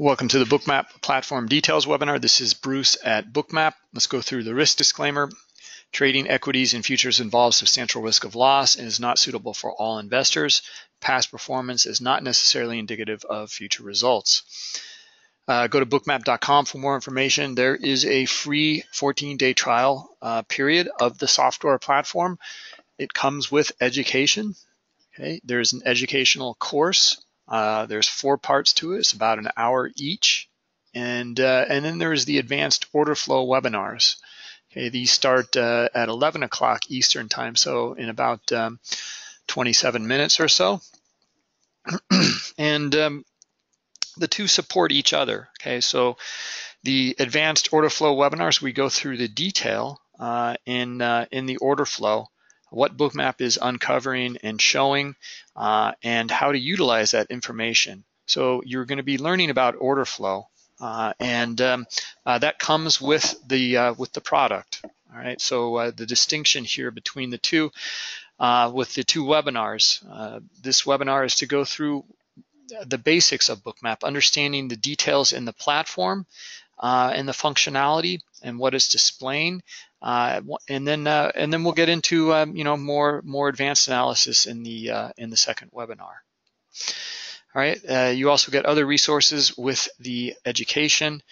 Welcome to the Bookmap Platform Details webinar. This is Bruce at Bookmap. Let's go through the risk disclaimer. Trading equities and futures involves substantial risk of loss and is not suitable for all investors. Past performance is not necessarily indicative of future results. Uh, go to bookmap.com for more information. There is a free 14-day trial uh, period of the software platform. It comes with education. Okay, there's an educational course uh, there's four parts to it. It's about an hour each. And, uh, and then there's the advanced order flow webinars. Okay, these start uh, at 11 o'clock Eastern time, so in about um, 27 minutes or so. and um, the two support each other. Okay, so the advanced order flow webinars, we go through the detail uh, in, uh, in the order flow what Bookmap is uncovering and showing, uh, and how to utilize that information. So you're going to be learning about order flow, uh, and um, uh, that comes with the uh, with the product. All right. So uh, the distinction here between the two, uh, with the two webinars, this webinar is to go through the basics of Bookmap, understanding the details in the platform and the functionality and what is displaying, uh, and then uh, and then we'll get into um, you know more more advanced analysis in the uh, in the second webinar. All right, uh, you also get other resources with the education.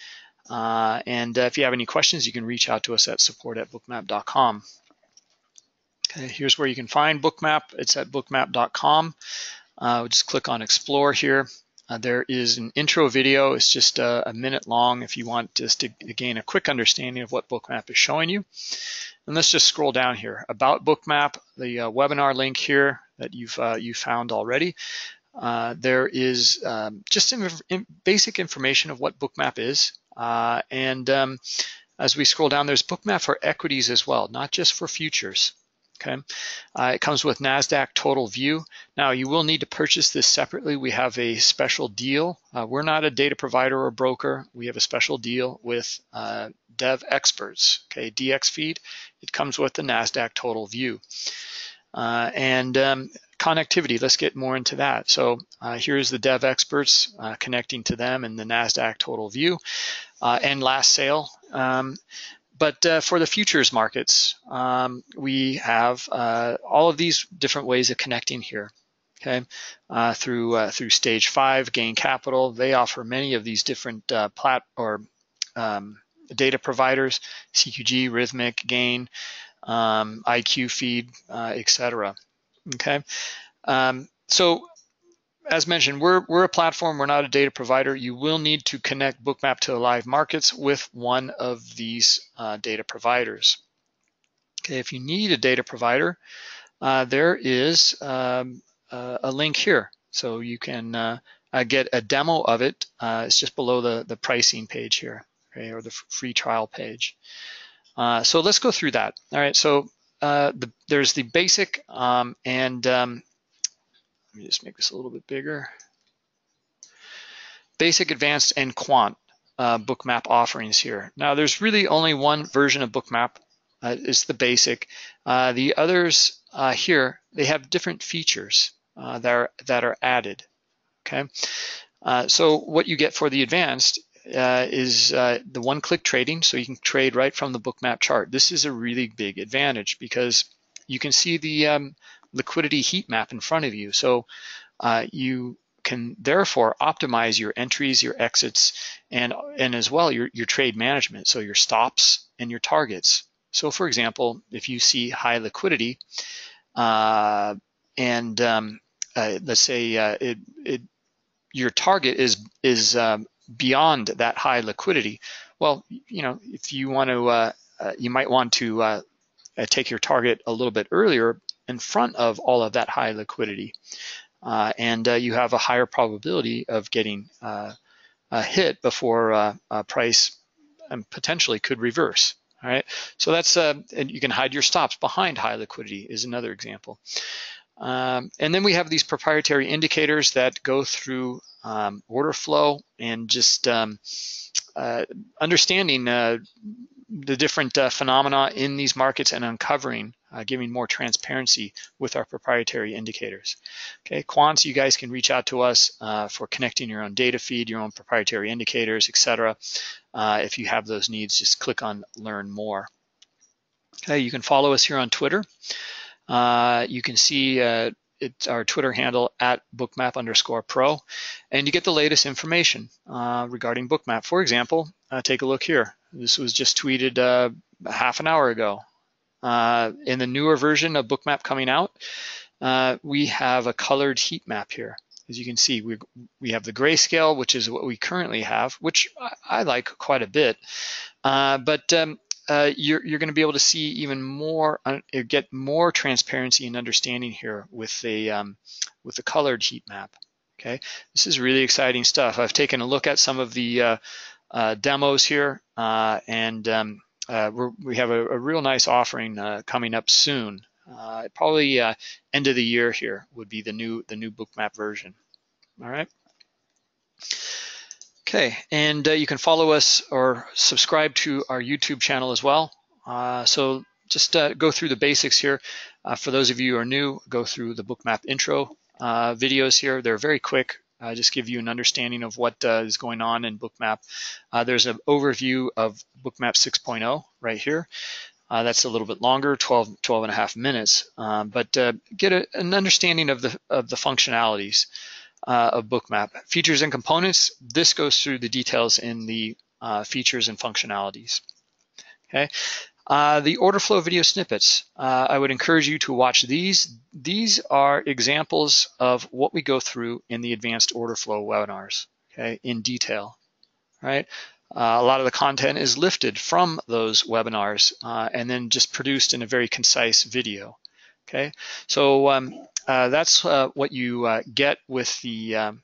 Uh, and uh, if you have any questions, you can reach out to us at support at bookmap.com. Okay, here's where you can find Bookmap. It's at bookmap.com. we'll just click on Explore here. Uh, there is an intro video. It's just a, a, minute long if you want just to gain a quick understanding of what Bookmap is showing you. And let's just scroll down here. About Bookmap, the uh, webinar link here that you've uh, you found already. Uh, there is um, just some in basic information of what Bookmap is. Uh, and um, as we scroll down, there's Bookmap for equities as well, not just for futures. Okay, uh, it comes with NASDAQ Total View. Now you will need to purchase this separately. We have a special deal. Uh, we're not a data provider or broker. We have a special deal with uh, Devexperts, okay, dxFeed. It comes with the NASDAQ Total View. Uh, and um, connectivity, let's get more into that. So uh, here's the Devexperts uh, connecting to them in the NASDAQ Total View. and last sale, um, but uh, for the futures markets, um, we have uh, all of these different ways of connecting here. Okay, uh, through uh, through Stage Five, Gain Capital, they offer many of these different uh, plat or um, data providers: CQG, Rithmic, Gain, um, IQ Feed, uh, etc. Okay, um, so as mentioned, we're, we're a platform, we're not a data provider. You will need to connect Bookmap to live markets with one of these uh, data providers. Okay, if you need a data provider, uh, there is um, a link here. So you can uh, uh, get a demo of it. Uh, it's just below the, the pricing page here, okay, or the free trial page. so let's go through that. All right, so the, there's the basic um, and um, let me just make this a little bit bigger. Basic, Advanced, and Quant uh, Bookmap offerings here. Now there's really only one version of Bookmap. Uh, it's the basic. Uh, the others uh, here, they have different features uh, that, are, that are added. Okay, uh, so what you get for the advanced is the one-click trading, so you can trade right from the Bookmap chart. This is a really big advantage because you can see the um, liquidity heat map in front of you. So uh, you can therefore optimize your entries, your exits, and, and as well your, your trade management, so your stops and your targets. So for example, if you see high liquidity uh, and um, uh, let's say uh, it, it, your target is, is um, beyond that high liquidity, well, you know, if you want to, uh, uh, you might want to take your target a little bit earlier in front of all of that high liquidity. Uh, and uh, you have a higher probability of getting uh, a hit before uh, a price and potentially could reverse. All right, so that's uh, and you can hide your stops behind high liquidity is another example. Um, and then we have these proprietary indicators that go through um, order flow and just um, uh, understanding the different phenomena in these markets and uncovering uh, giving more transparency with our proprietary indicators. Okay, quants, you guys can reach out to us uh, for connecting your own data feed, your own proprietary indicators, etc. Uh, if you have those needs, just click on Learn More. Okay, you can follow us here on Twitter. Uh, you can see uh, it's our Twitter handle at bookmap underscore pro, and you get the latest information uh, regarding bookmap. For example, take a look here. This was just tweeted half an hour ago. Uh, in the newer version of bookmap coming out, uh, we have a colored heat map here. As you can see, we, we have the grayscale, which is what we currently have, which I, I like quite a bit. Uh, but um, uh, you're, you're going to be able to see even more, uh, get more transparency and understanding here with the um, with the colored heat map. Okay, this is really exciting stuff. I've taken a look at some of the uh, uh demos here, uh, and um, we have a, a, real nice offering coming up soon. probably end of the year here would be the new the new bookmap version. All right. Okay, and uh, you can follow us or subscribe to our YouTube channel as well. Uh, so just uh, go through the basics here. Uh, for those of you who are new, go through the bookmap intro uh, videos here. They're very quick. Just give you an understanding of what uh, is going on in bookmap. there's an overview of bookmap 6.0 right here. that's a little bit longer, 12, 12 and a half minutes, um, but get a, an understanding of the, of the functionalities uh, of Bookmap. Features and components, this goes through the details in the uh, features and functionalities. Okay. Uh, the order flow video snippets, uh, I would encourage you to watch these. These are examples of what we go through in the advanced order flow webinars, okay, in detail, right? Uh, a lot of the content is lifted from those webinars uh, and then just produced in a very concise video. Okay, so um, uh, that's what you get with the um,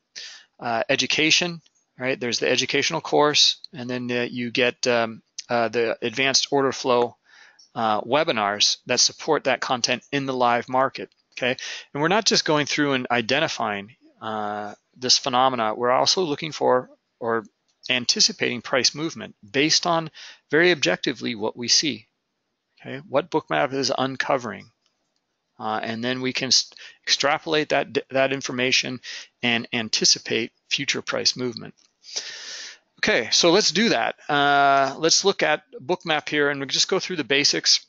education, right? There's the educational course, and then you get um, Uh, the advanced order flow uh, webinars that support that content in the live market. Okay, and we're not just going through and identifying uh, this phenomena. We're also looking for or anticipating price movement based on very objectively what we see. Okay, what Bookmap is uncovering. Uh, and then we can extrapolate that, that information and anticipate future price movement. Okay, so let's do that. Uh, let's look at Bookmap here and we'll just go through the basics.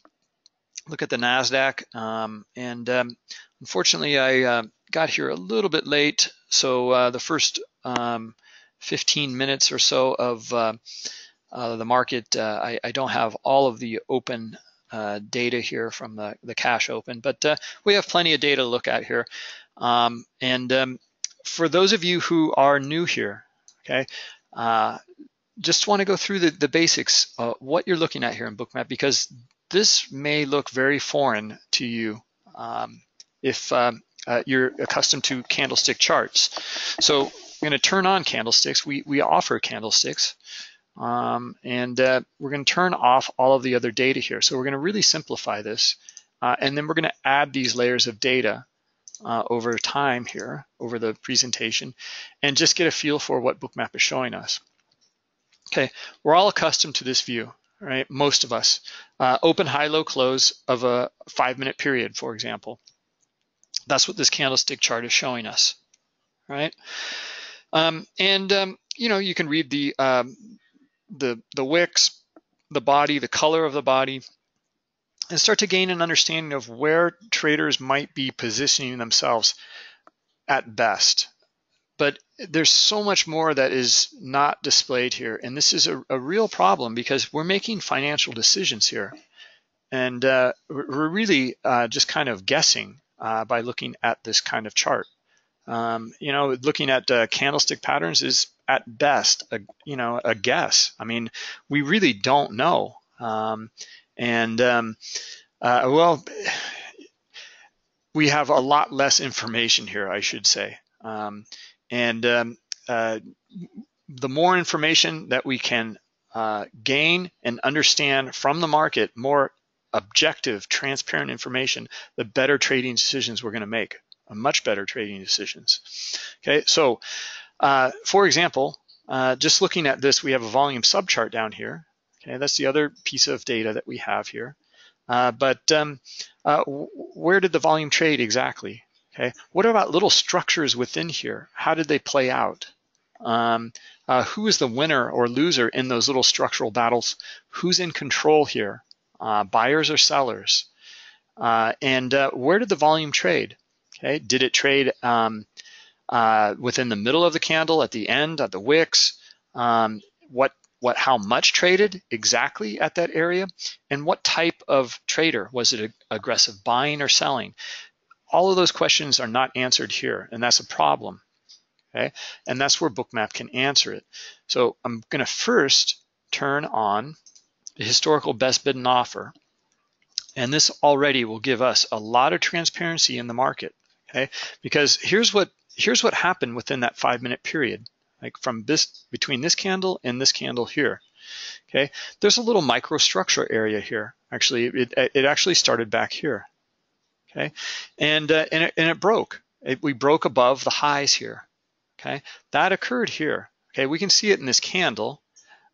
Look at the NASDAQ. Um, and um, unfortunately, I uh, got here a little bit late. So uh, the first um, 15 minutes or so of uh, uh, the market, I, I, don't have all of the open uh, data here from the, the cash open, but uh, we have plenty of data to look at here. Um, and um, for those of you who are new here, okay, uh, just want to go through the, the basics, what you're looking at here in Bookmap, because this may look very foreign to you um, if um, uh, you're accustomed to candlestick charts. So I'm going to turn on candlesticks. We, we offer candlesticks. Um, and uh, we're going to turn off all of the other data here. So we're going to really simplify this. Uh, and then we're going to add these layers of data uh, over time here, over the presentation, and just get a feel for what Bookmap is showing us. Okay, we're all accustomed to this view, right? Most of us. Uh, open, high, low, close of a five minute period, for example. That's what this candlestick chart is showing us, right? Um, and, um, you know, you can read the um, the, the wicks, the body, the color of the body, and start to gain an understanding of where traders might be positioning themselves at best. But there's so much more that is not displayed here. And this is a, a real problem because we're making financial decisions here. And uh, we're really uh, just kind of guessing uh, by looking at this kind of chart. Um, you know, looking at uh, candlestick patterns is at best, a, you know, a guess. I mean, we really don't know. Um, and um, uh, well, we have a lot less information here, I should say. Um, and um, uh, the more information that we can uh, gain and understand from the market, more objective, transparent information, the better trading decisions we're going to make much better trading decisions. Okay, so uh, for example, uh, just looking at this, we have a volume subchart down here. Okay, that's the other piece of data that we have here. Uh, but um, uh, where did the volume trade exactly? Okay, what about little structures within here? How did they play out? Um, uh, who is the winner or loser in those little structural battles? Who's in control here? Uh, buyers or sellers? Uh, and uh, where did the volume trade? Okay, did it trade um, within the middle of the candle, at the end, at the wicks? Um, what what how much traded exactly at that area and what type of trader? Was it aggressive buying or selling? All of those questions are not answered here and that's a problem okay? And that's where bookmap can answer it. So i'm going to first turn on the historical best bid and offer and this already will give us a lot of transparency in the market okay? Because here's what here's what happened within that five minute period like from this between this candle and this candle here. Okay, there's a little microstructure area here. Actually, it, it actually started back here. Okay, and uh, and, it, and it broke. It, we broke above the highs here. Okay, that occurred here. Okay, we can see it in this candle,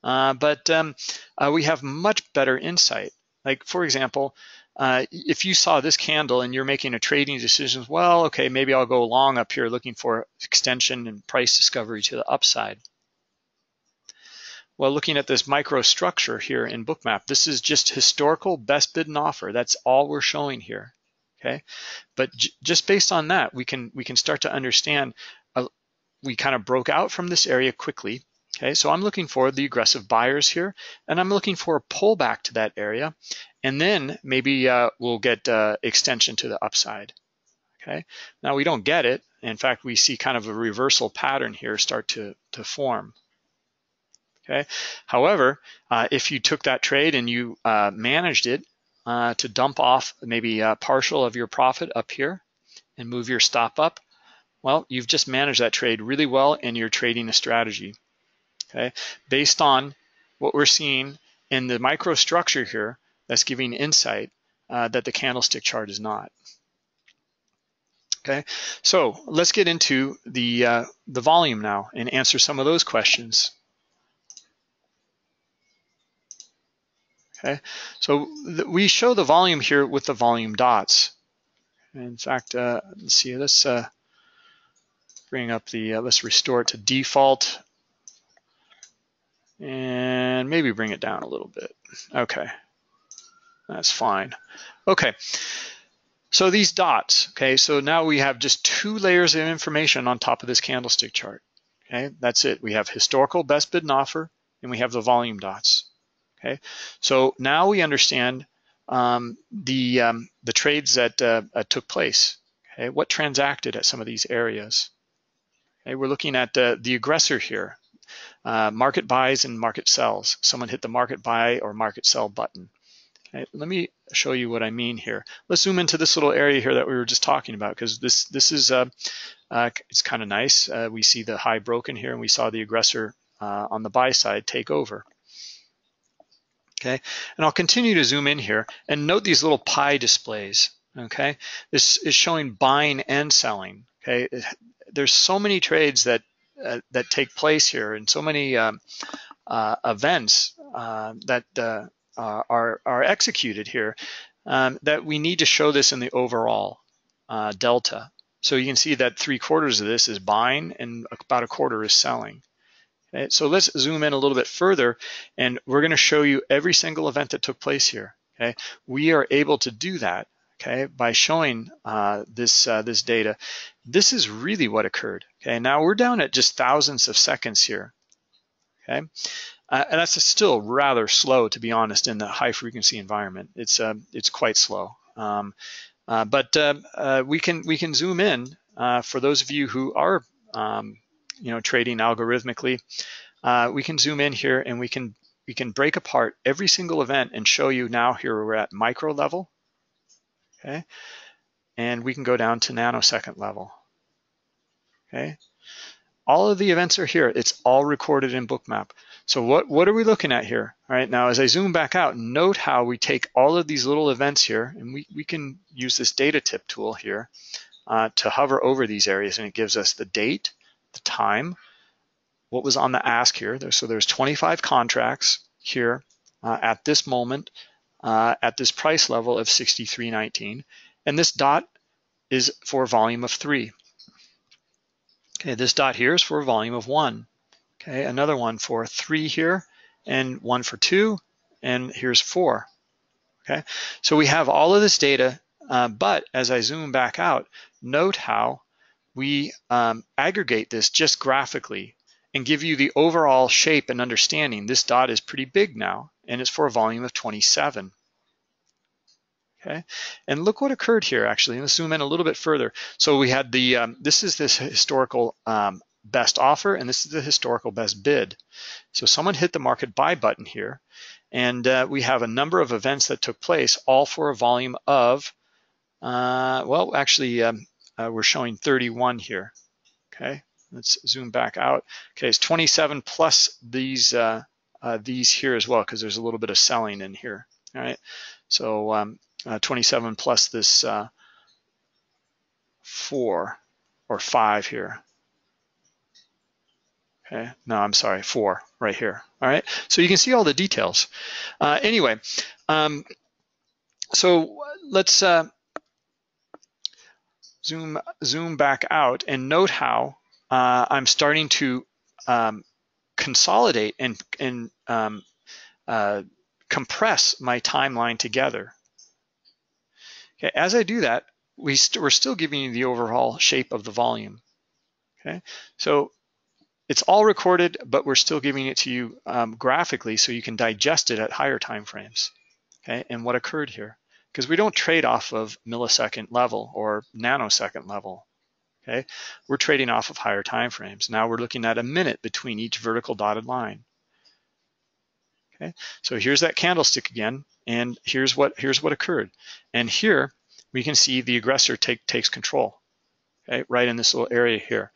uh, but um, uh, we have much better insight. Like for example, uh, if you saw this candle and you're making a trading decision, well, okay, maybe I'll go long up here looking for extension and price discovery to the upside. Well, looking at this microstructure here in Bookmap, this is just historical best bid and offer. That's all we're showing here. Okay, but just based on that, we can we can start to understand. Uh, we kind of broke out from this area quickly. Okay, so I'm looking for the aggressive buyers here, and I'm looking for a pullback to that area, and then maybe uh, we'll get uh, extension to the upside. Okay, now we don't get it. In fact, we see kind of a reversal pattern here start to, to form. Okay, however, uh, if you took that trade and you uh, managed it uh, to dump off maybe a partial of your profit up here and move your stop up, well, you've just managed that trade really well and you're trading a strategy. Okay, based on what we're seeing in the microstructure here, that's giving insight uh, that the candlestick chart is not. Okay, so let's get into the, uh, the volume now and answer some of those questions. Okay, so we show the volume here with the volume dots. In fact, uh, let's see, let's uh, bring up the, uh, let's restore it to default and maybe bring it down a little bit. Okay. That's fine. Okay, so these dots, okay, so now we have just two layers of information on top of this candlestick chart. Okay, that's it. We have historical best bid and offer, and we have the volume dots. Okay, so now we understand um, the um, the trades that uh, uh, took place. Okay, what transacted at some of these areas. Okay, we're looking at uh, the aggressor here. Uh, market buys and market sells. Someone hit the market buy or market sell button. Okay, let me show you what I mean here. Let's zoom into this little area here that we were just talking about because this this is uh, uh, it's kind of nice. Uh, we see the high broken here and we saw the aggressor uh, on the buy side take over. Okay, and I'll continue to zoom in here and note these little pie displays. Okay, this is showing buying and selling. Okay, there's so many trades that uh, that take place here and so many um, uh, events that uh, are, are executed here, um, that we need to show this in the overall uh, delta. So you can see that three quarters of this is buying and about a quarter is selling. Okay, so let's zoom in a little bit further and we're going to show you every single event that took place here. Okay, we are able to do that. Okay, by showing uh, this uh, this data, this is really what occurred. Okay, now we're down at just thousands of seconds here. Okay, uh, and that's still rather slow, to be honest, in the high frequency environment. It's uh, it's quite slow. Um, uh, but uh, uh, we can we can zoom in uh, for those of you who are um, you know trading algorithmically. we can zoom in here and we can we can break apart every single event and show you now here we're at micro level. Okay, and we can go down to nanosecond level. Okay, all of the events are here. It's all recorded in Bookmap. So what, what are we looking at here? All right, now as I zoom back out, note how we take all of these little events here, and we, we can use this data tip tool here uh, to hover over these areas, and it gives us the date, the time, what was on the ask here. So there's 25 contracts here uh, at this moment uh, at this price level of 63.19. And this dot is for volume of three. Okay, this dot here is for a volume of one. Okay, another one for three here, and one for two, and here's four. Okay, so we have all of this data, uh, but as I zoom back out, note how we um, aggregate this just graphically and give you the overall shape and understanding. This dot is pretty big now, and it's for a volume of 27. Okay, and look what occurred here actually. Let's zoom in a little bit further. So we had the, um, this is this historical um, best offer, and this is the historical best bid. So someone hit the market buy button here, and uh, we have a number of events that took place, all for a volume of, uh, well, actually, um, uh, we're showing 31 here. Okay, let's zoom back out. Okay, it's 27 plus these uh, uh, these here as well, because there's a little bit of selling in here. All right, so um, uh, 27 plus this four or five here. Okay, no, I'm sorry, four right here. All right, so you can see all the details. Uh, anyway, um, so let's uh, zoom zoom back out and note how uh, I'm starting to um, consolidate and and um, uh, compress my timeline together. Okay, as I do that, we st we're still giving you the overall shape of the volume. Okay, so it's all recorded, but we're still giving it to you um, graphically so you can digest it at higher time frames. Okay, and what occurred here? Because we don't trade off of millisecond level or nanosecond level. Okay, we're trading off of higher time frames. Now we're looking at a minute between each vertical dotted line. Okay, so here's that candlestick again, and here's what here's what occurred. And here we can see the aggressor take takes control. Okay, right in this little area here.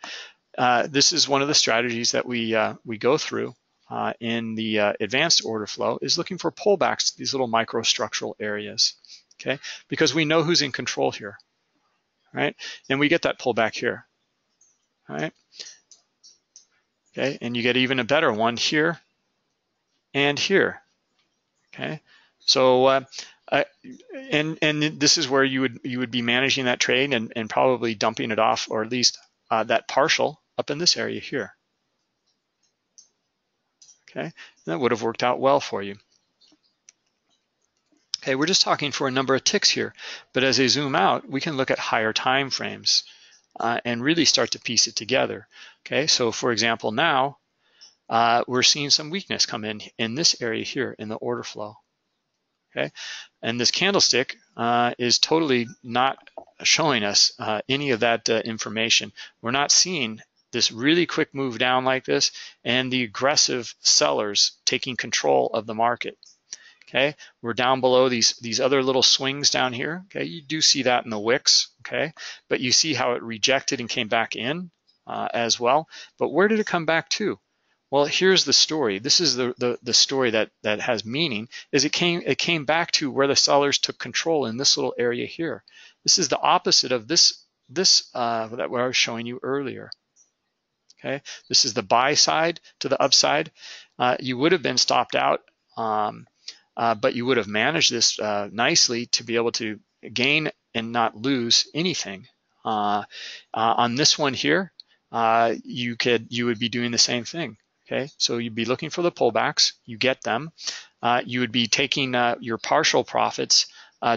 Uh, this is one of the strategies that we, uh, we go through uh, in the uh, advanced order flow is looking for pullbacks to these little microstructural areas, okay? Because we know who's in control here, right? And we get that pullback here, right? Okay, and you get even a better one here and here, okay? So, uh, and and this is where you would you would be managing that trade and, and probably dumping it off, or at least uh, that partial up in this area here. Okay, and that would have worked out well for you. Okay, we're just talking for a number of ticks here, but as I zoom out, we can look at higher time frames uh, and really start to piece it together. Okay, so for example, now uh, we're seeing some weakness come in in this area here in the order flow. Okay, and this candlestick uh, is totally not showing us uh, any of that uh, information. We're not seeing this really quick move down like this and the aggressive sellers taking control of the market. Okay, we're down below these, these other little swings down here. Okay, you do see that in the wicks, okay, but you see how it rejected and came back in uh, as well. But where did it come back to? Well, here's the story. This is the, the, the story that, that has meaning, is it came, it came back to where the sellers took control in this little area here. This is the opposite of this, this uh, that what I was showing you earlier. Okay, this is the buy side to the upside. Uh, you would have been stopped out, um, uh, but you would have managed this uh, nicely to be able to gain and not lose anything. Uh, uh, on this one here, you could you would be doing the same thing. Okay, so you'd be looking for the pullbacks. You get them. you would be taking your partial profits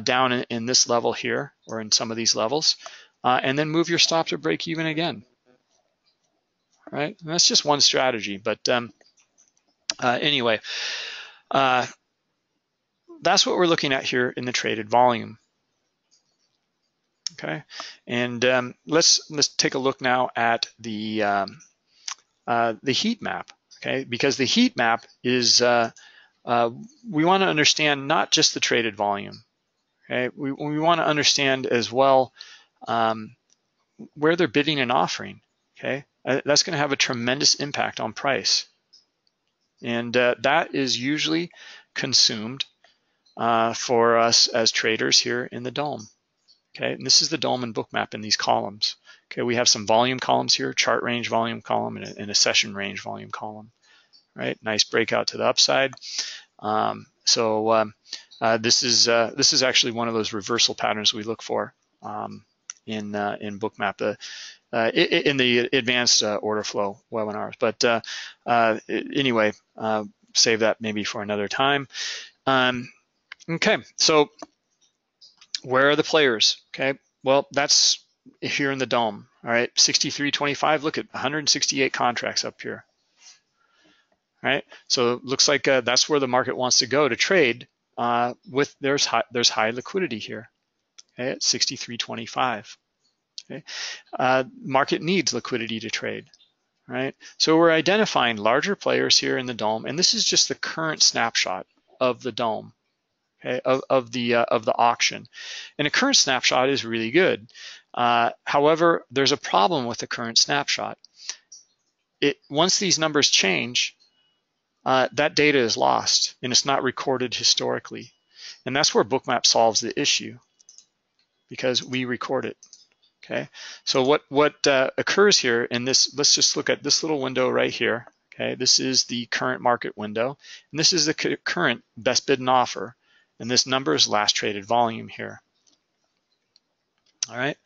down in, in, this level here or in some of these levels, and then move your stop to break even again right? And that's just one strategy, but um, uh, anyway, uh, that's what we're looking at here in the traded volume. Okay, and um, let's let's take a look now at the um, uh, the heat map. Okay, because the heat map is uh, uh, we want to understand not just the traded volume. Okay, we we want to understand as well um, where they're bidding and offering. Okay, uh, that's going to have a tremendous impact on price. And uh, that is usually consumed uh, for us as traders here in the DOM. Okay, and this is the DOM and bookmap in these columns. Okay, we have some volume columns here, chart range volume column and a, and a session range volume column. Right, nice breakout to the upside. Um, so um, uh, this is uh, this is actually one of those reversal patterns we look for um, in uh, in bookmap uh, in the advanced uh, order flow webinars but uh, anyway save that maybe for another time um, okay so where are the players okay well that's here in the DOM all right 6325 look at 168 contracts up here right? So it looks like uh, that's where the market wants to go to trade. Uh, with there's high, there's high liquidity here okay, at 63.25. Okay, uh, market needs liquidity to trade, right? So we're identifying larger players here in the DOM, and this is just the current snapshot of the dome, okay, of, of the uh, of the auction. And a current snapshot is really good. Uh, however, there's a problem with the current snapshot. It once these numbers change, uh, that data is lost and it's not recorded historically. And that's where Bookmap solves the issue because we record it. Okay, so what what uh, occurs here in this? Let's just look at this little window right here. Okay, this is the current market window, and this is the current best bid and offer, and this number is last traded volume here. All right,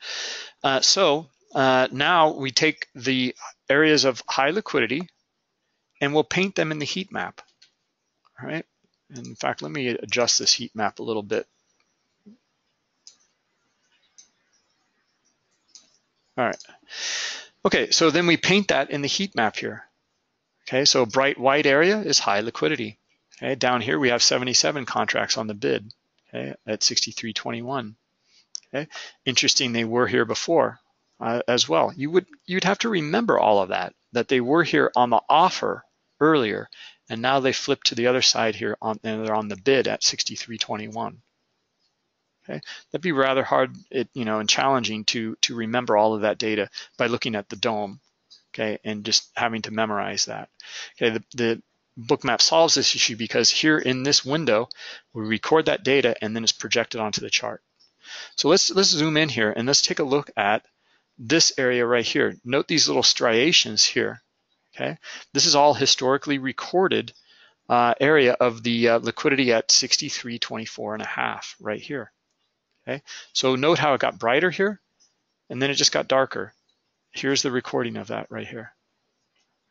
uh, so uh, now we take the areas of high liquidity, and we'll paint them in the heat map. All right. And in fact, let me adjust this heat map a little bit. All right. Okay, so then we paint that in the heat map here. Okay, so bright white area is high liquidity. Okay, down here we have 77 contracts on the bid okay, at 63.21. Okay, interesting they were here before uh, as well. You would you'd have to remember all of that that they were here on the offer earlier, and now they flip to the other side here on, and they're on the bid at 63.21. Okay, that'd be rather hard, it, you know, and challenging to to remember all of that data by looking at the DOM, okay, and just having to memorize that. Okay, the, the bookmap solves this issue because here in this window, we record that data and then it's projected onto the chart. So let's let's zoom in here and let's take a look at this area right here. Note these little striations here. Okay, this is all historically recorded uh, area of the uh, liquidity at 63.24 and a half right here. Okay, so note how it got brighter here, and then it just got darker. Here's the recording of that right here.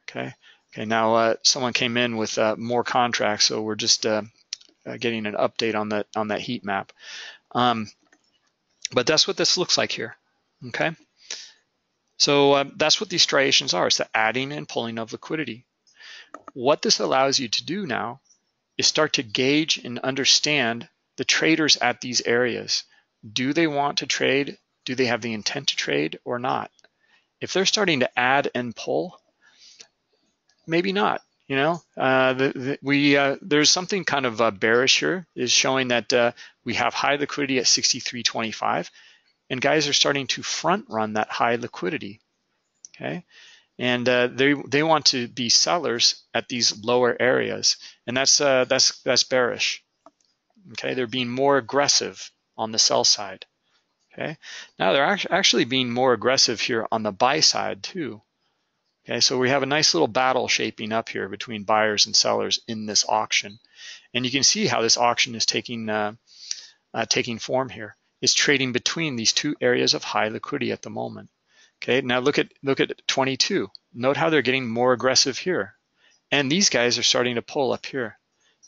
Okay, okay. Now uh, someone came in with uh, more contracts, so we're just uh, uh, getting an update on that on that heat map. Um, but that's what this looks like here. Okay. So um, that's what these striations are. It's the adding and pulling of liquidity. What this allows you to do now is start to gauge and understand the traders at these areas. Do they want to trade? Do they have the intent to trade or not? If they're starting to add and pull, maybe not. You know, uh, the, the, we uh, there's something kind of uh, bearish here is showing that uh, we have high liquidity at 63.25 and guys are starting to front run that high liquidity. Okay, and uh, they they want to be sellers at these lower areas, and that's uh, that's that's bearish. Okay, they're being more aggressive on the sell side. Okay, now they're actually being more aggressive here on the buy side too. Okay, so we have a nice little battle shaping up here between buyers and sellers in this auction, and you can see how this auction is taking uh, uh, taking form here is trading between these two areas of high liquidity at the moment. Okay, now look at look at 22. Note how they're getting more aggressive here. And these guys are starting to pull up here.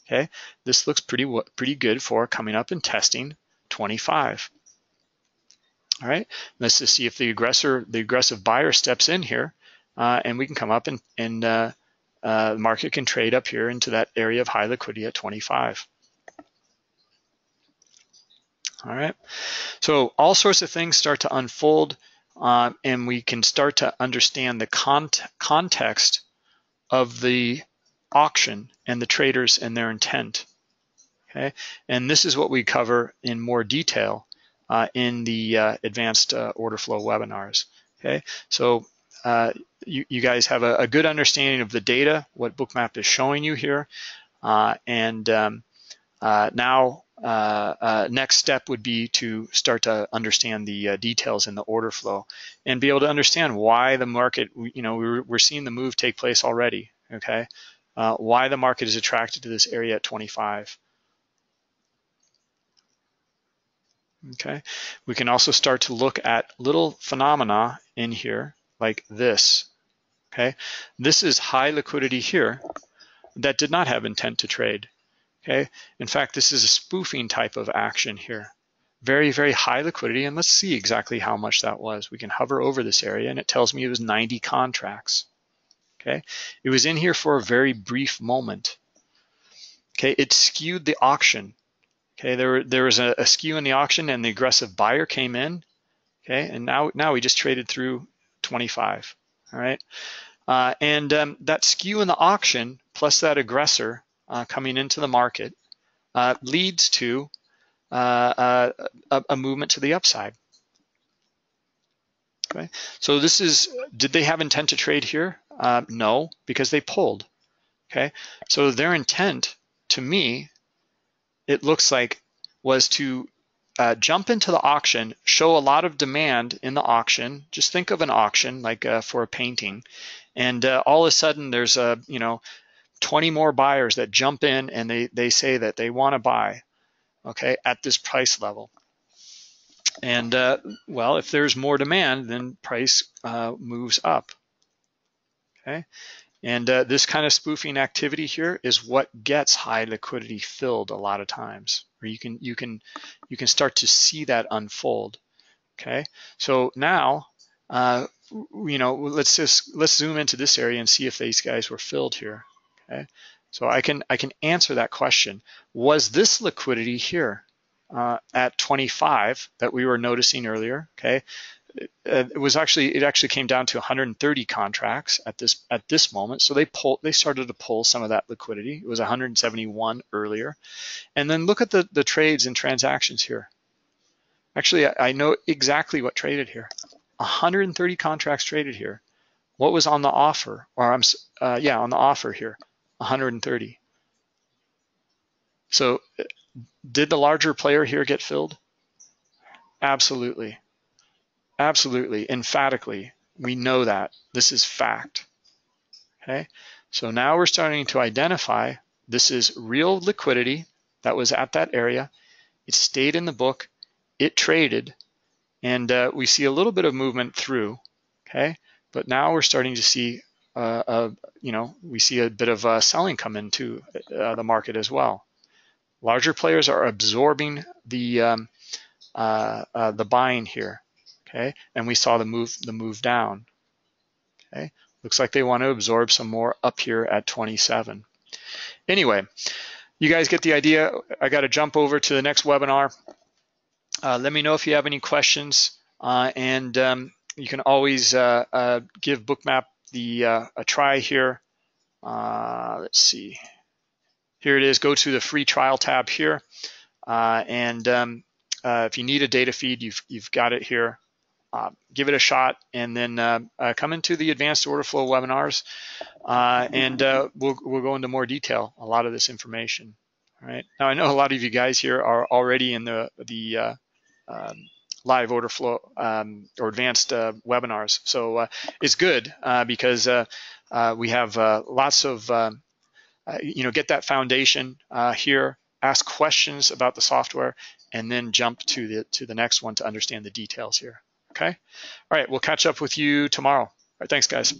Okay, this looks pretty pretty good for coming up and testing 25. All right, let's just see if the aggressor, the aggressive buyer steps in here, uh, and we can come up and, and uh, uh, the market can trade up here into that area of high liquidity at 25. All right. So all sorts of things start to unfold uh, and we can start to understand the con context of the auction and the traders and their intent. Okay. And this is what we cover in more detail uh, in the uh, advanced uh, order flow webinars. Okay. So uh, you, you, guys have a, a, good understanding of the data, what Bookmap is showing you here. Uh, and um, now uh, uh, next step would be to start to understand the uh, details in the order flow and be able to understand why the market, you know, we're, we're seeing the move take place already, okay? Uh, why the market is attracted to this area at 25. Okay, we can also start to look at little phenomena in here like this. Okay, this is high liquidity here that did not have intent to trade. Okay, in fact, this is a spoofing type of action here. Very, very high liquidity, and let's see exactly how much that was. We can hover over this area, and it tells me it was 90 contracts. Okay, it was in here for a very brief moment. Okay, it skewed the auction. Okay, there, there was a, a skew in the auction, and the aggressive buyer came in. Okay, and now, now we just traded through 25. All right, uh, and um, that skew in the auction plus that aggressor uh, coming into the market uh, leads to uh, a, a, movement to the upside. Okay, so this is, did they have intent to trade here? Uh, no, because they pulled. Okay, so their intent to me, it looks like was to uh, jump into the auction, show a lot of demand in the auction. Just think of an auction like uh, for a painting, and uh, all of a sudden there's a you know 20 more buyers that jump in and they they say that they want to buy okay, at this price level. And uh, well, if there's more demand, then price uh, moves up. Okay, and uh, this kind of spoofing activity here is what gets high liquidity filled a lot of times, or you can you can you can start to see that unfold. Okay, so now uh, you know let's just let's zoom into this area and see if these guys were filled here. Okay, so I can I can answer that question. Was this liquidity here uh, at 25 that we were noticing earlier? Okay, uh, it, was actually it actually came down to 130 contracts at this at this moment. So they pull they started to pull some of that liquidity. It was 171 earlier, and then look at the the trades and transactions here. Actually, I, I know exactly what traded here. 130 contracts traded here. What was on the offer? Or I'm uh, yeah on the offer here. 130. So did the larger player here get filled? Absolutely. Absolutely. Emphatically. We know that. This is fact. Okay. So now we're starting to identify this is real liquidity that was at that area. It stayed in the book. It traded. And uh, we see a little bit of movement through. Okay. But now we're starting to see uh, uh, you know, we see a bit of uh, selling come into uh, the market as well. Larger players are absorbing the um, uh, uh, the buying here, okay, and we saw the move the move down. Okay, looks like they want to absorb some more up here at 27. Anyway, you guys get the idea. I got to jump over to the next webinar. let me know if you have any questions, and um, you can always give Bookmap the uh, a try here. Uh, let's see. Here it is. Go to the free trial tab here, uh, and um, uh, if you need a data feed, you've you've got it here. Uh, give it a shot, and then uh, come into the advanced order flow webinars, and we'll we'll go into more detail a lot of this information. All right. Now I know a lot of you guys here are already in the the um, live order flow um, or advanced uh, webinars. So uh, it's good uh, because uh, uh, we have uh, lots of, you know, get that foundation here, ask questions about the software, and then jump to the to the next one to understand the details here. Okay. All right. We'll catch up with you tomorrow. All right. Thanks, guys.